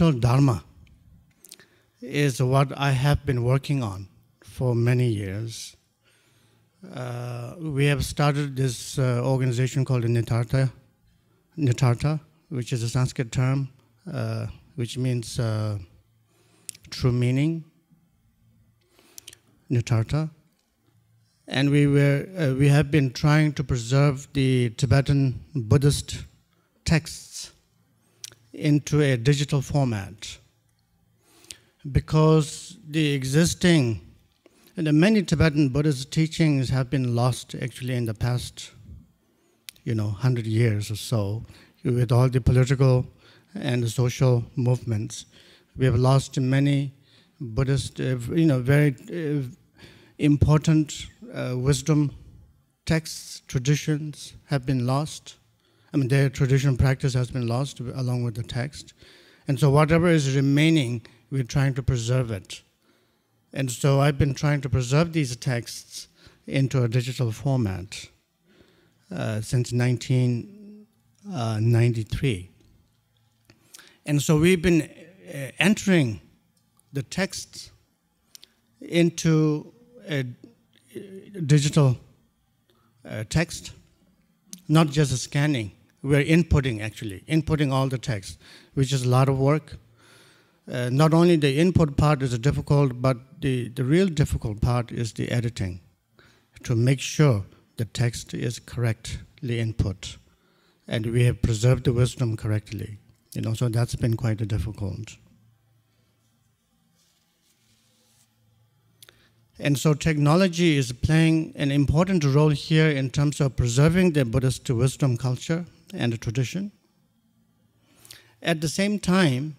digital Dharma is what I have been working on for many years. Uh, we have started this uh, organization called Nitartha, Nitartha, which is a Sanskrit term, uh, which means uh, true meaning, Nitartha. And we, were, uh, we have been trying to preserve the Tibetan Buddhist texts into a digital format because the existing and the many Tibetan Buddhist teachings have been lost actually in the past, you know, hundred years or so, with all the political and the social movements. We have lost many Buddhist, uh, you know, very uh, important uh, wisdom texts, traditions have been lost. I mean, their traditional practice has been lost along with the text. And so whatever is remaining, we're trying to preserve it. And so I've been trying to preserve these texts into a digital format uh, since 1993. Uh, and so we've been uh, entering the texts into a digital uh, text, not just scanning. We're inputting actually, inputting all the text, which is a lot of work. Uh, not only the input part is difficult, but the, the real difficult part is the editing to make sure the text is correctly input and we have preserved the wisdom correctly. You know, so that's been quite difficult. And so technology is playing an important role here in terms of preserving the Buddhist wisdom culture and the tradition. At the same time,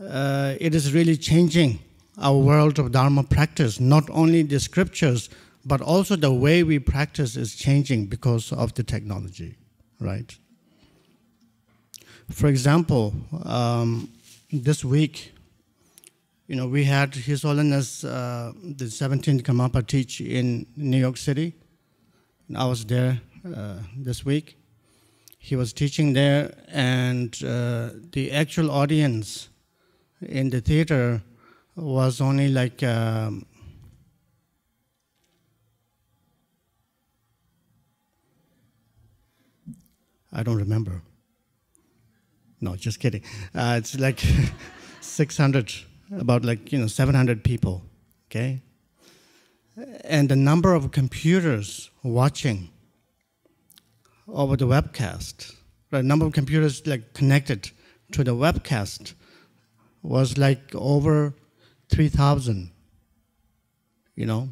uh, it is really changing our world of Dharma practice. Not only the scriptures, but also the way we practice is changing because of the technology, right? For example, um, this week, you know, we had His Holiness uh, the 17th Karmapa teach in New York City. I was there uh, this week. He was teaching there, and uh, the actual audience in the theater was only like um, I don't remember. No, just kidding. Uh, it's like 600 about like you know 700 people okay and the number of computers watching over the webcast the number of computers like connected to the webcast was like over 3000 you know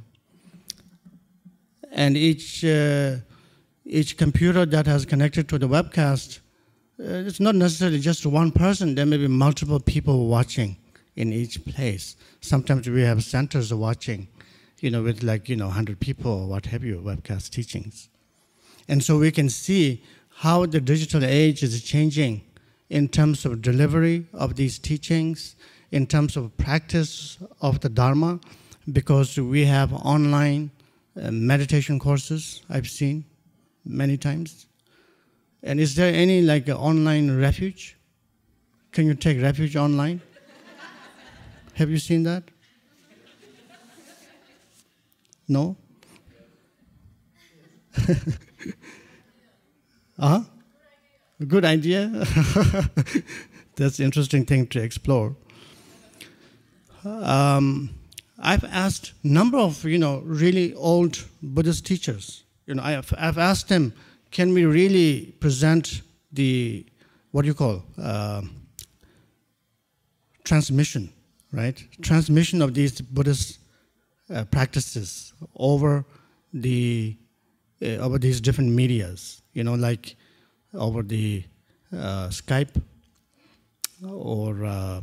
and each uh, each computer that has connected to the webcast uh, it's not necessarily just one person there may be multiple people watching in each place. Sometimes we have centers watching, you know, with like, you know, 100 people or what have you, webcast teachings. And so we can see how the digital age is changing in terms of delivery of these teachings, in terms of practice of the Dharma, because we have online uh, meditation courses I've seen many times. And is there any like online refuge? Can you take refuge online? Have you seen that? No? Uh huh? Good idea. That's interesting thing to explore. Um, I've asked number of you know really old Buddhist teachers. You know, I've, I've asked them, can we really present the what do you call uh, transmission right? Transmission of these Buddhist uh, practices over the over these different medias, you know, like over the uh, Skype or uh,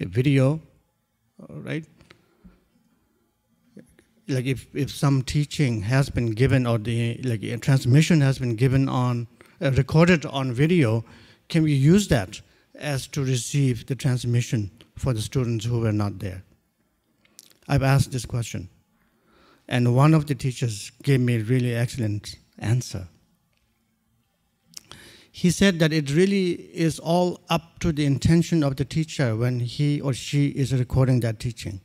a video, right? Like if, if some teaching has been given or the like a transmission has been given on uh, recorded on video, can we use that as to receive the transmission for the students who were not there? I've asked this question, and one of the teachers gave me a really excellent answer. he said that it really is all up to the intention of the teacher when he or she is recording that teaching.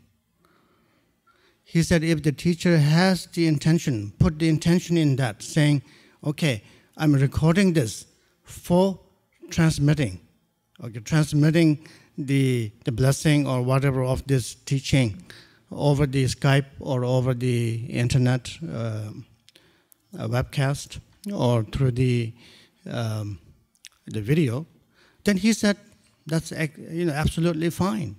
He said if the teacher has the intention, put the intention in that, saying, okay, I'm recording this for transmitting, okay, transmitting the, the blessing or whatever of this teaching over the Skype or over the internet uh, webcast or through the um, the video, then he said that's you know absolutely fine.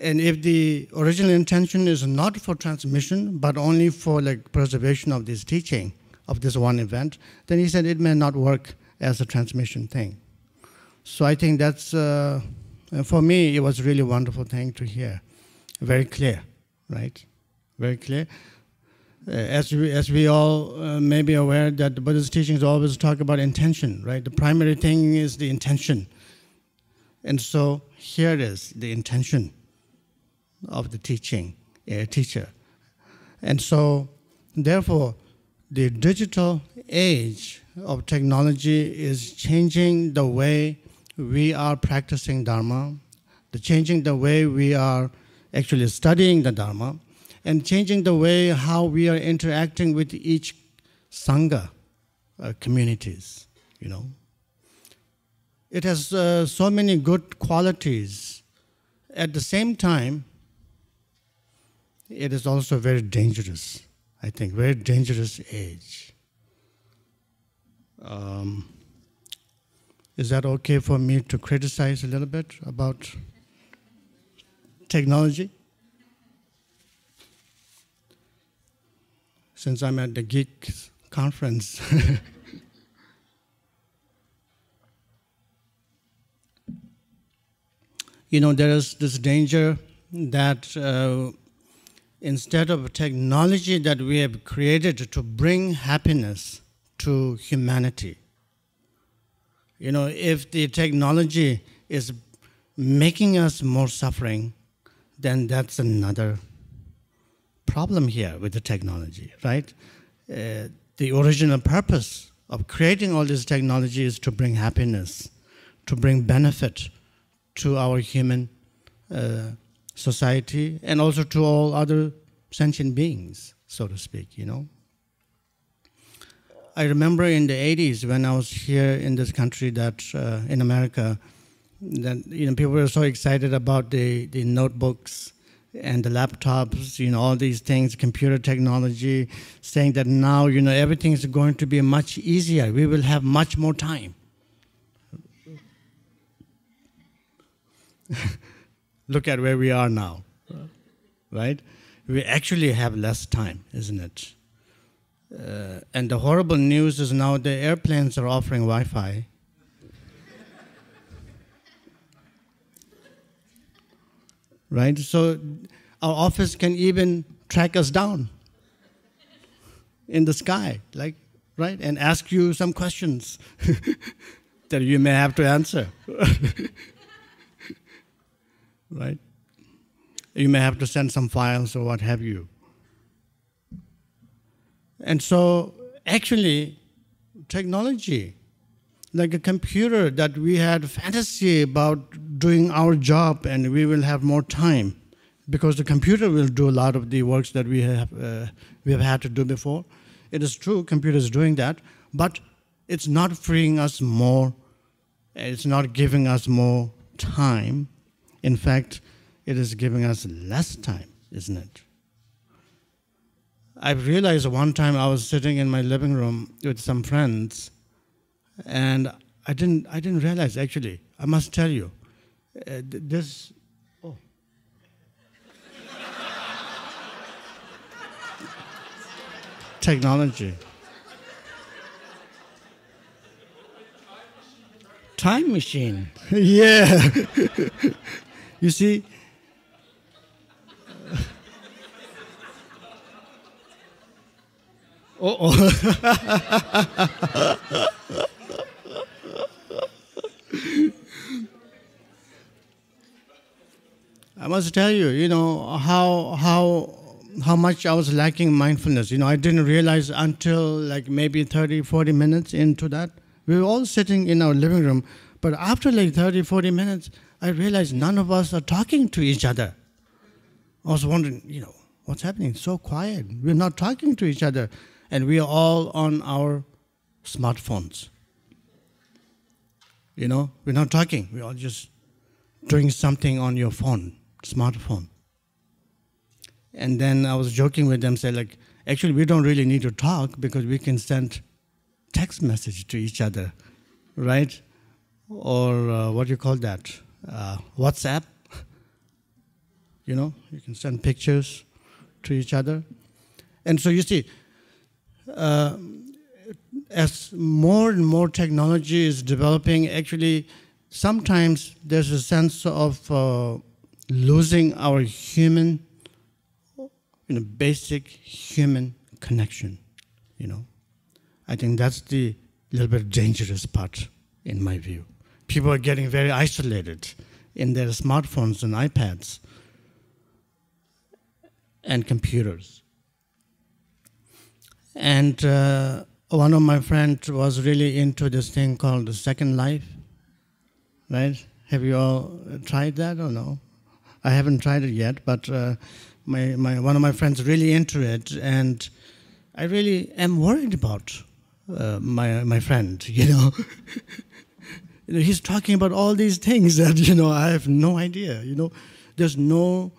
And if the original intention is not for transmission, but only for like preservation of this teaching of this one event, then he said it may not work as a transmission thing. So I think that's uh, for me it was really wonderful thing to hear, very clear, right? Very clear. Uh, as we, as we all uh, may be aware that the Buddhist teachings always talk about intention, right? The primary thing is the intention. And so here is the intention of the teaching, a teacher. And so therefore, the digital age of technology is changing the way we are practicing Dharma, the changing the way we are actually studying the Dharma, and changing the way how we are interacting with each sangha uh, communities. You know, it has uh, so many good qualities. At the same time, it is also very dangerous. I think very dangerous age. Um, is that okay for me to criticize a little bit about technology? since I'm at the Geek conference. you know, there is this danger that uh, instead of technology that we have created to bring happiness to humanity, you know, if the technology is making us more suffering, then that's another problem here with the technology, right? Uh, the original purpose of creating all this technology is to bring happiness, to bring benefit to our human uh, society and also to all other sentient beings, so to speak, you know. I remember in the 80s when I was here in this country that uh, in America, that you know people were so excited about the, the notebooks and the laptops, you know, all these things, computer technology, saying that now, you know, everything is going to be much easier. We will have much more time. Look at where we are now, right? We actually have less time, isn't it? Uh, and the horrible news is now the airplanes are offering Wi Fi right? So our office can even track us down in the sky, like, right? And ask you some questions that you may have to answer, right? You may have to send some files or what have you. And so, actually, technology like a computer that we had fantasy about doing our job and we will have more time because the computer will do a lot of the works that we have uh, we have had to do before. It is true computer is doing that but it's not freeing us more it's not giving us more time. In fact it is giving us less time isn't it i've realized one time i was sitting in my living room with some friends and I didn't, I didn't realize actually, I must tell you, uh, this, oh. Technology. Time machine. yeah. you see, oh. I must tell you, you know, how, how how much I was lacking mindfulness. You know, I didn't realize until like maybe 30, 40 minutes into that. We were all sitting in our living room, but after like 30, 40 minutes, I realized none of us are talking to each other. I was wondering, you know, what's happening? so quiet. We're not talking to each other, and we are all on our smartphones. You know, we're not talking. We're all just doing something on your phone, smartphone. And then I was joking with them, say like, actually, we don't really need to talk because we can send text message to each other, right? Or uh, what do you call that? Uh, WhatsApp. you know, you can send pictures to each other. And so you see, uh, as more and more technology is developing, actually, sometimes there's a sense of uh, losing our human, you know, basic human connection. You know, I think that's the little bit dangerous part, in my view. People are getting very isolated in their smartphones and iPads and computers. And uh, one of my friends was really into this thing called the Second Life, right? Have you all tried that or no? I haven't tried it yet, but uh, my, my, one of my friends really into it, and I really am worried about uh, my, my friend, you know. you know. He's talking about all these things that, you know, I have no idea, you know. There's no,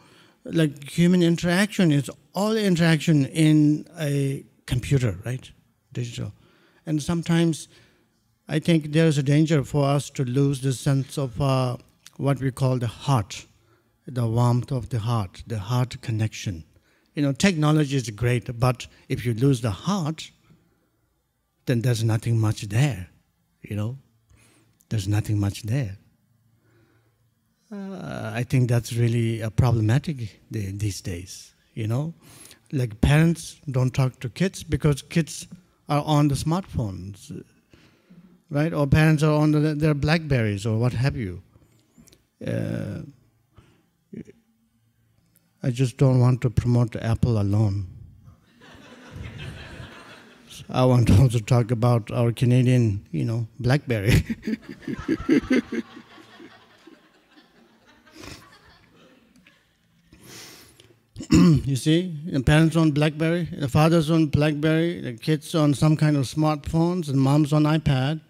like, human interaction. It's all interaction in a computer, right? digital. And sometimes I think there's a danger for us to lose the sense of uh, what we call the heart, the warmth of the heart, the heart connection. You know, technology is great, but if you lose the heart, then there's nothing much there. You know, there's nothing much there. Uh, I think that's really a problematic these days. You know, like parents don't talk to kids because kids are on the smartphones, right? Or parents are on the, their Blackberries or what have you. Uh, I just don't want to promote Apple alone. I want to also talk about our Canadian, you know, BlackBerry. you see, the parents on BlackBerry, the fathers on BlackBerry, the kids on some kind of smartphones, and mom's on iPad.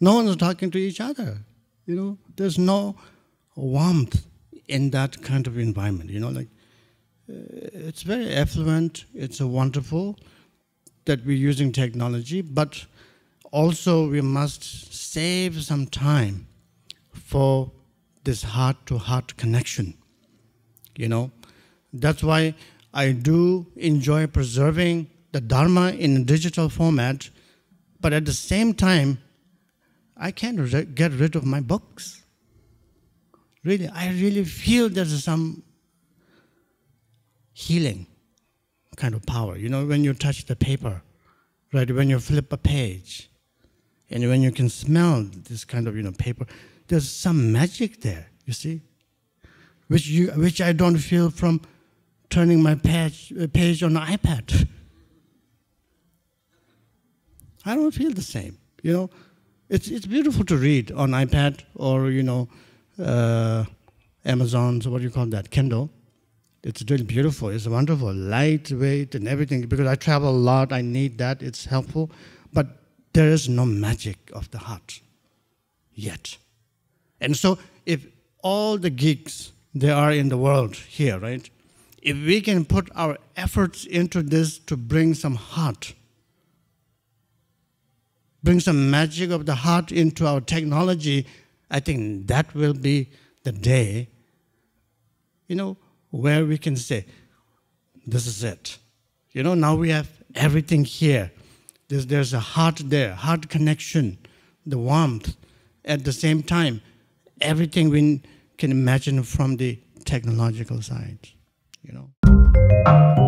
No one's talking to each other. You know, there's no warmth in that kind of environment. You know, like uh, it's very affluent. It's a wonderful that we're using technology, but also we must save some time for this heart-to-heart connection you know. That's why I do enjoy preserving the Dharma in a digital format, but at the same time, I can't get rid of my books. Really, I really feel there's some healing kind of power. You know, when you touch the paper, right? When you flip a page, and when you can smell this kind of you know paper, there's some magic there. You see, which, you, which I don't feel from turning my page, uh, page on the iPad. I don't feel the same. You know, it's, it's beautiful to read on iPad or, you know, uh, Amazon's, what do you call that, Kindle. It's really beautiful. It's wonderful, lightweight and everything. Because I travel a lot, I need that. It's helpful. But there is no magic of the heart yet. And so if all the geeks there are in the world here, right? If we can put our efforts into this to bring some heart, bring some magic of the heart into our technology, I think that will be the day, you know, where we can say, this is it. You know, now we have everything here. There's, there's a heart there, heart connection, the warmth. At the same time, everything we can imagine from the technological side, you know.